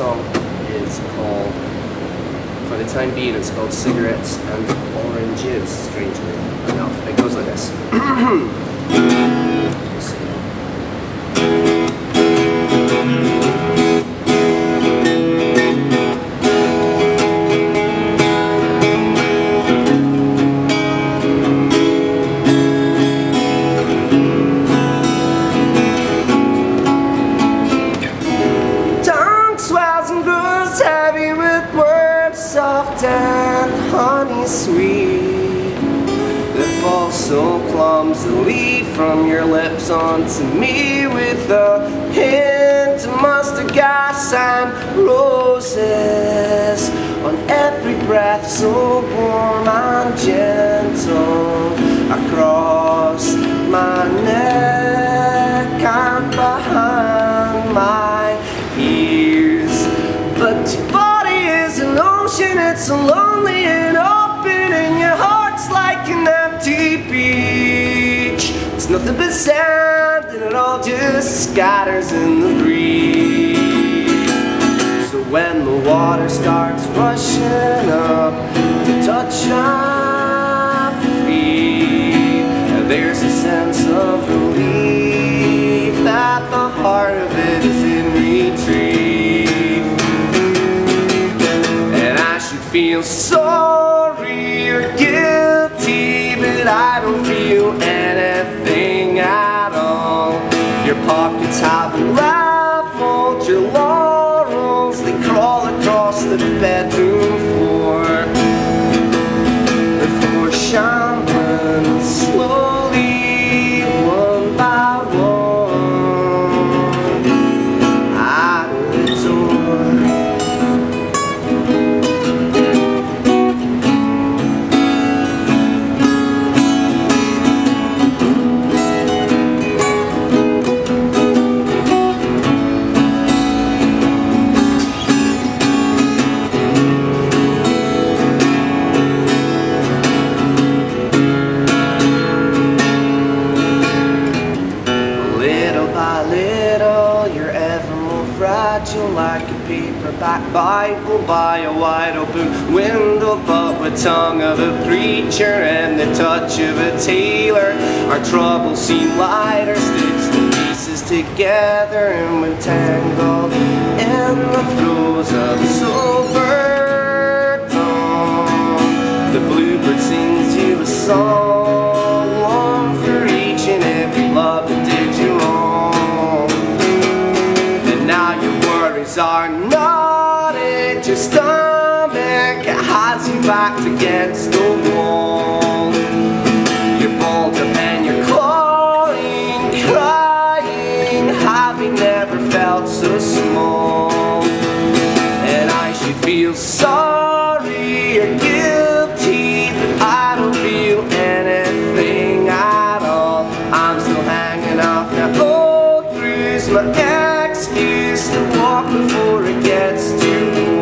song is called, for the time being, it's called Cigarettes and Oranges, strangely enough. It goes like this. sweet that fall so clumsily from your lips onto me with a hint of mustard gas and roses on every breath so warm and gentle across my neck and behind my ears. But your body is an ocean, it's lonely and open, an empty beach. It's nothing but sand, and it all just scatters in the breeze. So when the water starts rushing up to touch our feet, there's a sense of relief that the heart of it is in retreat. And I should feel sorry or I don't feel anything at all. Your pockets have Little by little, you're ever more fragile like a paperback Bible by a wide open window. But with tongue of a preacher and the touch of a tailor, our troubles seem lighter. sticks the pieces together and we're tangled in the throes of a silver dawn. The bluebird sings you a song, words are not in your stomach It has you backed against the wall. You're bolder and you're clawing, crying Having never felt so small. And I should feel sorry or guilty But I don't feel anything at all. I'm still hanging off the old Christmas my excuse to walk before it gets too late.